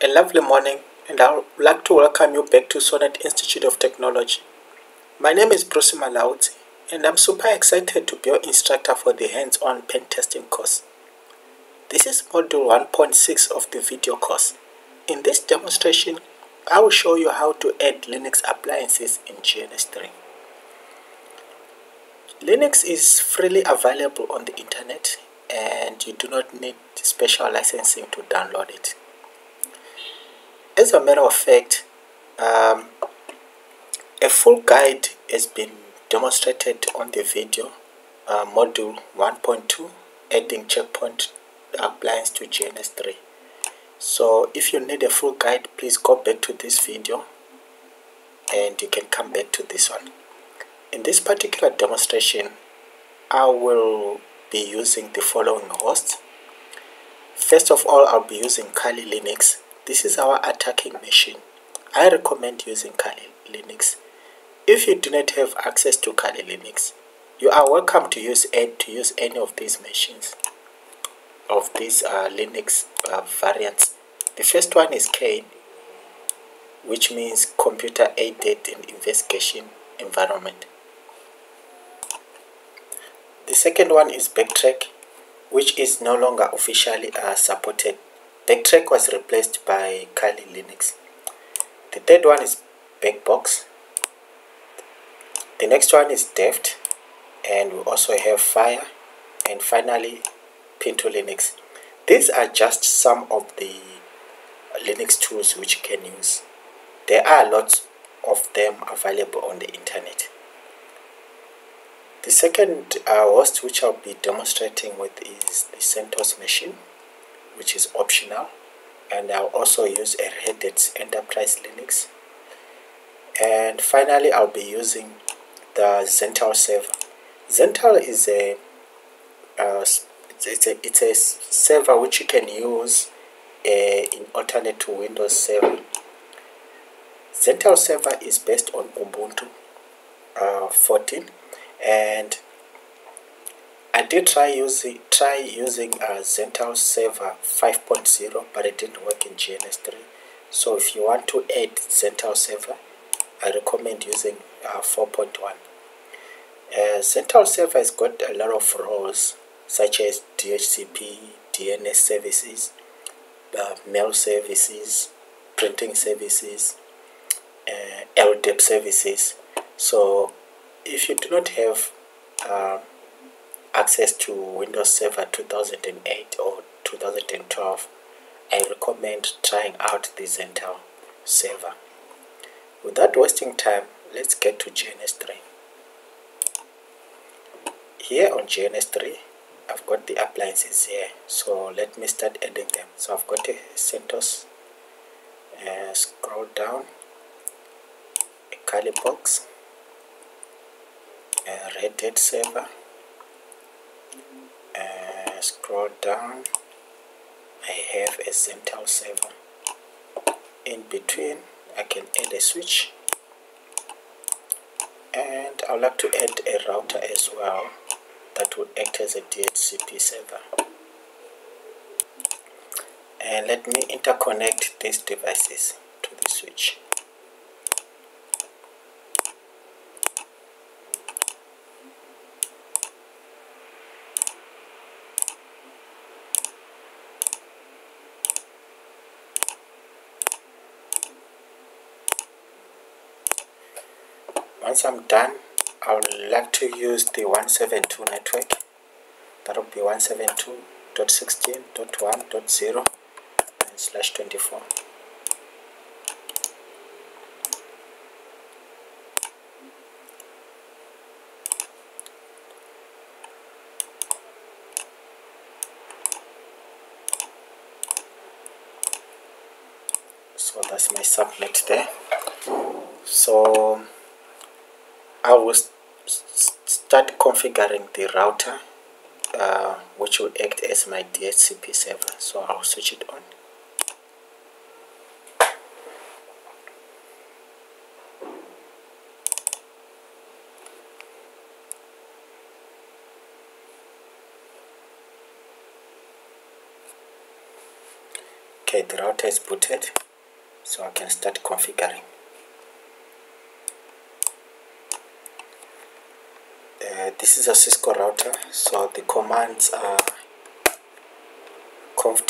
A lovely morning, and I would like to welcome you back to Sonet Institute of Technology. My name is Bruce Malaudzi, and I'm super excited to be your instructor for the hands-on pen testing course. This is module 1.6 of the video course. In this demonstration, I will show you how to add Linux appliances in GNS3. Linux is freely available on the internet and you do not need special licensing to download it. As a matter of fact, um, a full guide has been demonstrated on the video uh, module 1.2 adding checkpoint appliance to GNS3 so if you need a full guide please go back to this video and you can come back to this one. In this particular demonstration I will be using the following hosts. First of all I'll be using Kali Linux this is our attacking machine I recommend using Kali Linux if you do not have access to Kali Linux you are welcome to use to use any of these machines of these uh, Linux uh, variants. The first one is CAINE, which means Computer Aided in Investigation Environment. The second one is Backtrack, which is no longer officially uh, supported. Backtrack was replaced by Kali Linux. The third one is Backbox. The next one is Deft, and we also have Fire, and finally Pentoo Linux. These are just some of the Linux tools which you can use. There are lots of them available on the internet. The second uh, host which I'll be demonstrating with is the CentOS machine, which is optional. And I'll also use a Red Hat Enterprise Linux. And finally, I'll be using the Zentyal server. Zentyal is a, a it's a, it's a server which you can use uh, in alternate to Windows 7. Zentyal server is based on Ubuntu uh, 14 and I did try using try using uh, Zentyal server 5.0 but it didn't work in GNS3 so if you want to add Zentyal server I recommend using uh, 4.1 uh, server has got a lot of roles such as DHCP, DNS services, uh, mail services, printing services, uh, LDAP services. So if you do not have uh, access to Windows Server 2008 or 2012, I recommend trying out the Zentyal server. Without wasting time, let's get to GNS3. Here on GNS3, I've got the appliances here so let me start adding them so I've got a CentOS uh, scroll down a Kali box a Red Hat server uh, scroll down I have a Zentyal server in between I can add a switch. And I would like to add a router as well that will act as a DHCP server. And let me interconnect these devices to the switch. Once I'm done, I would like to use the 172 network. That will be 172.16.1.0 slash 24 so that's my subnet there. So I will start configuring the router uh, which will act as my DHCP server. So I'll switch it on. Okay the router is booted so I can start configuring uh, this is a Cisco router so the commands are conft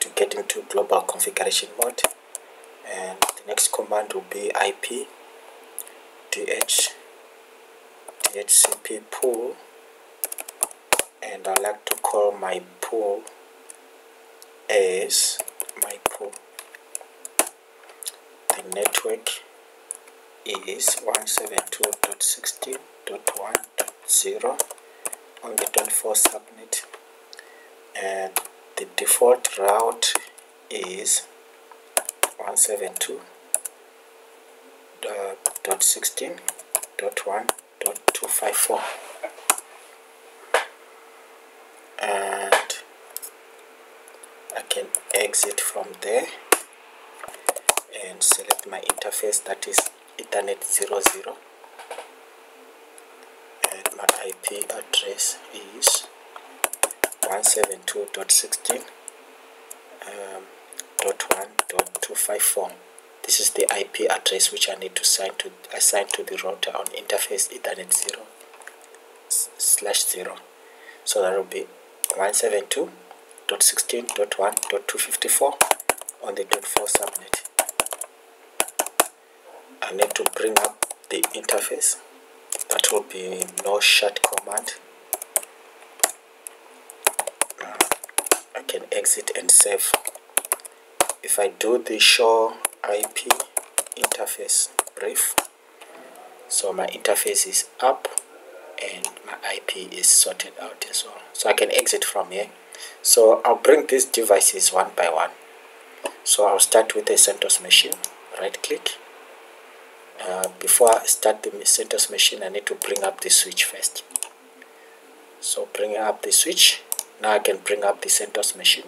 to get into global configuration mode. And the next command will be ip dh dhcp pool. And I like to call my pool as my pool. The network is 172.16.1.0 on the 24 subnet. And the default route is 172.16.1.254 and I can exit from there and select my interface that is Ethernet 00 and my IP address is 172.16 um. This is the IP address which I need to assign to assign to the router on interface Ethernet zero slash zero. So that will be one seven two dot sixteen dot one dot two fifty four on the dot four subnet. I need to bring up the interface. That will be no shut command uh, I can exit and save. If I do the show IP interface brief, so my interface is up and my IP is sorted out as well. So I can exit from here. So I'll bring these devices one by one. So I'll start with the CentOS machine, right click. Uh, before I start the CentOS machine, I need to bring up the switch first. So bring up the switch now I can bring up the CentOS machine.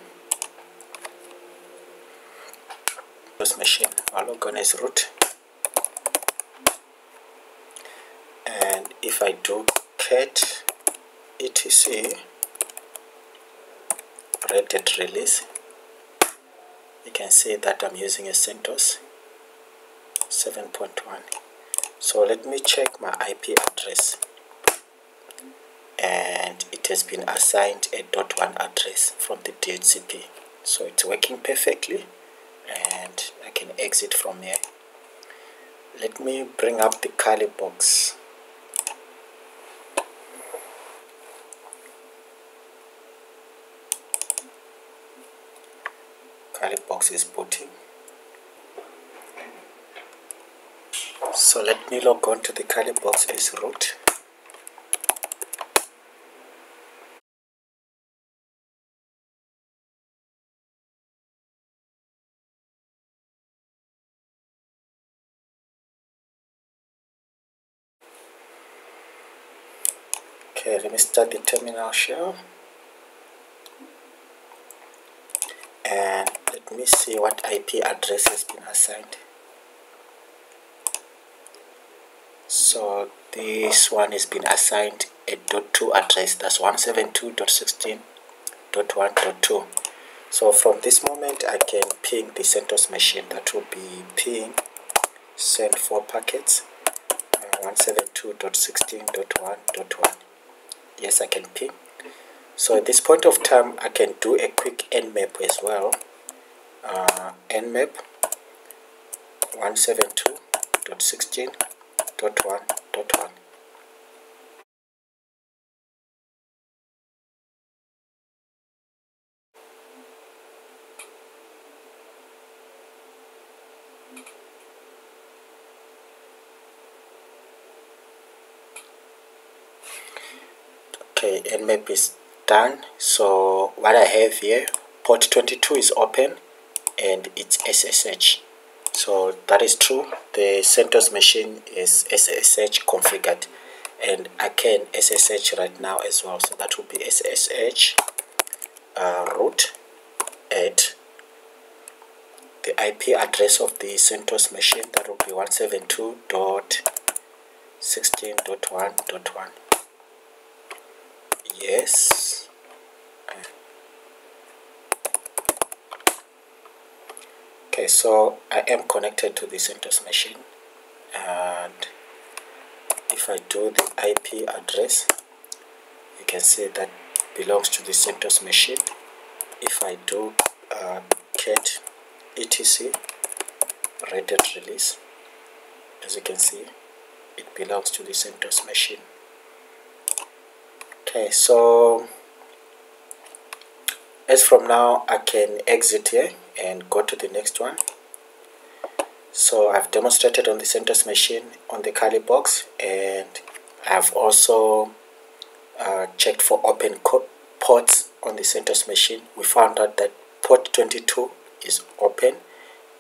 CentOS machine, I'll log on as root. And if I do cat etc hat release, you can see that I'm using a CentOS 7.1. So let me check my IP address. And it has been assigned a dot one address from the DHCP so it's working perfectly and I can exit from here. Let me bring up the Kali box. Kali box is booting so let me log on to the Kali box as root Okay, let me start the terminal shell. And let me see what IP address has been assigned. So this one has been assigned a dot two address, that's 172.16.1.2. So from this moment I can ping the CentOS machine, that will be ping send four packets uh, 172.16.1.1 yes I can ping. So at this point of time I can do a quick nmap as well. Uh, nmap 172.16.1.1 okay nmap is done. So what I have here port 22 is open and it's SSH so that is true. The CentOS machine is SSH configured and I can SSH right now as well. So that will be SSH uh, root at the IP address of the CentOS machine. That will be 172.16.1.1 yes okay so I am connected to the CentOS machine and if I do the IP address you can see that belongs to the CentOS machine. If I do uh, cat etc rated release as you can see it belongs to the CentOS machine. Okay so as from now I can exit here and go to the next one. So I've demonstrated on the CentOS machine on the Kali box and I've also uh, checked for open ports on the CentOS machine. We found out that port 22 is open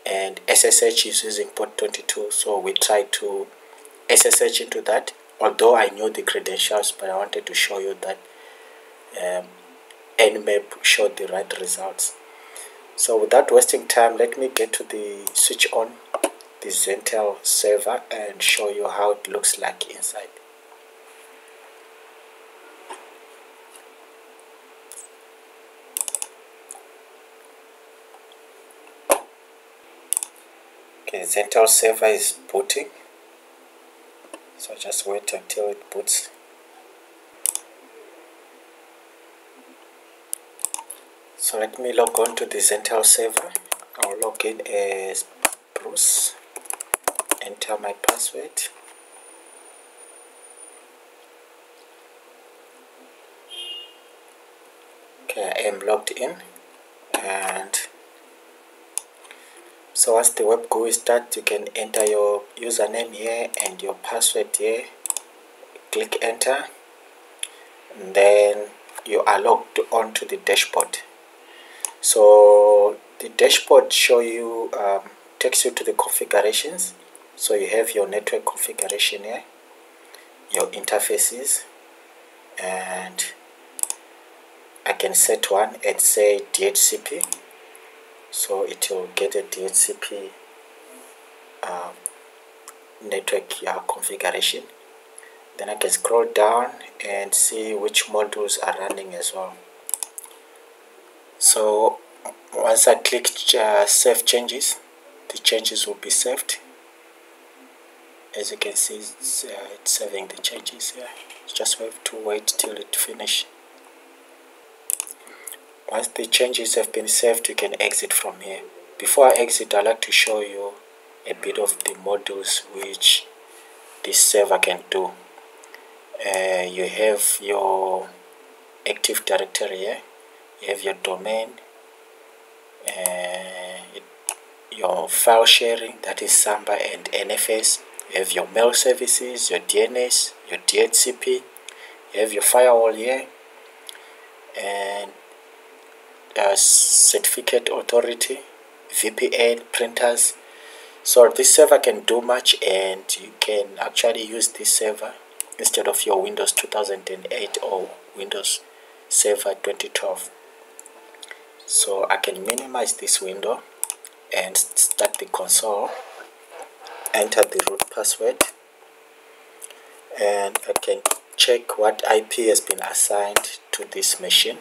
and SSH is using port 22 so we tried to SSH into that although I knew the credentials but I wanted to show you that um, Nmap showed the right results so without wasting time let me get to the switch on the Zentyal server and show you how it looks like inside. Okay Zentyal server is booting. So just wait until it boots so let me log on to the Zentyal server. I'll log in as Bruce. Enter my password. Okay I am logged in. And so once the web GUI starts you can enter your username here and your password here. Click enter. And then you are logged on to the dashboard so the dashboard show you um, takes you to the configurations. So you have your network configuration here your interfaces and I can set one and say DHCP so it will get a DHCP um, network uh, configuration. Then I can scroll down and see which modules are running as well so once I click uh, save changes the changes will be saved. As you can see it's, uh, it's saving the changes here. Just have to wait till it finish. Once the changes have been saved you can exit from here. Before I exit I'd like to show you a bit of the modules which this server can do. Uh, you have your active directory here you have your domain uh, your file sharing that is Samba and NFS you have your mail services your DNS your DHCP you have your firewall here and uh, certificate authority VPN printers. So this server can do much and you can actually use this server instead of your Windows 2008 or Windows Server 2012 so I can minimize this window and start the console enter the root password and I can check what IP has been assigned to this machine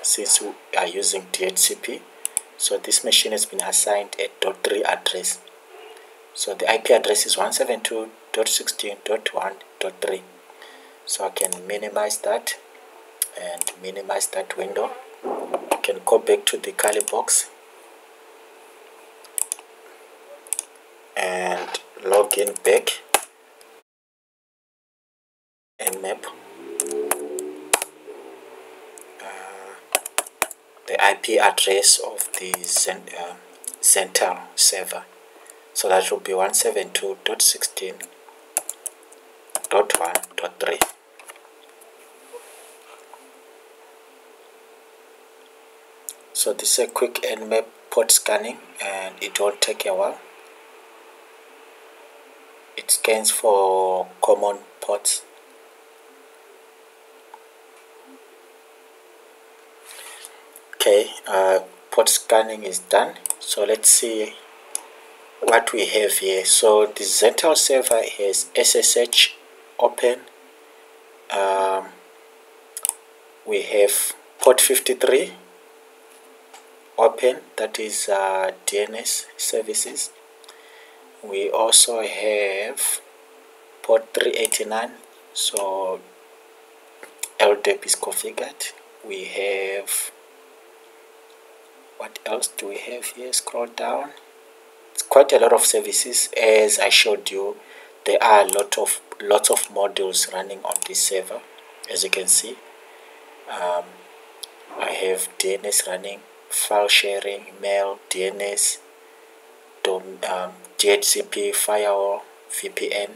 since we are using DHCP so this machine has been assigned a .3 address. So the IP address is 172.16.1.3 so I can minimize that and minimize that window can go back to the Kali box and log in back Nmap uh, the IP address of the uh, server. So that will be 172.16.1.3 so this is a quick nmap port scanning and it won't take a while. It scans for common ports okay uh, port scanning is done. So let's see what we have here. So the Zentyal server has SSH open. Um, we have port 53 open that is uh, DNS services. We also have port 389 so LDAP is configured. We have what else do we have here? Scroll down. It's quite a lot of services. As I showed you there are a lot of lots of modules running on this server as you can see. Um, I have DNS running file sharing mail DNS um, DHCP firewall VPN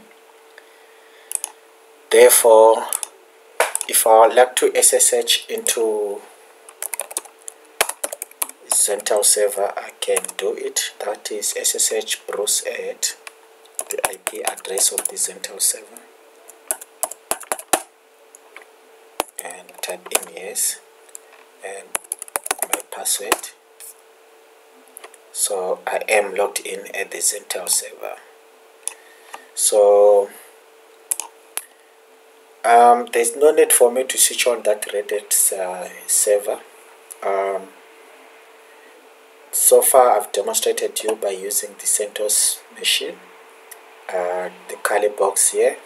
therefore if I would like to SSH into Zentyal server I can do it. That is SSH Bruce at the IP address of the Zentyal server. And type in yes. And password so I am logged in at the Zentyal server so um, there's no need for me to switch on that Red Hat uh, server um, so far I've demonstrated you by using the CentOS machine, uh, the Kali box here,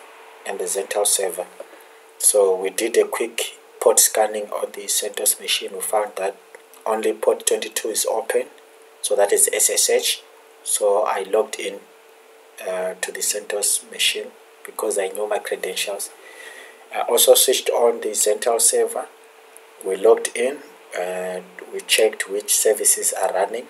and the Zentyal server. So we did a quick port scanning on the CentOS machine. We found that only port 22 is open, so that is SSH. So I logged in uh, to the CentOS machine because I know my credentials. I also switched on the Zentyal server. We logged in and we checked which services are running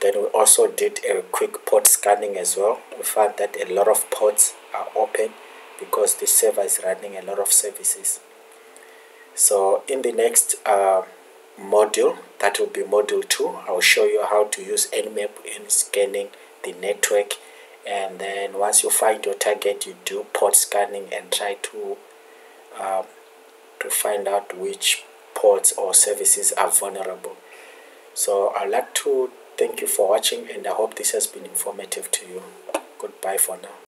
then we also did a quick port scanning as well we found that a lot of ports are open because the server is running a lot of services so in the next uh, module that will be module 2 I'll show you how to use nmap in scanning the network and then once you find your target you do port scanning and try to um, to find out which ports or services are vulnerable. So I'd like to thank you for watching and I hope this has been informative to you. Goodbye for now.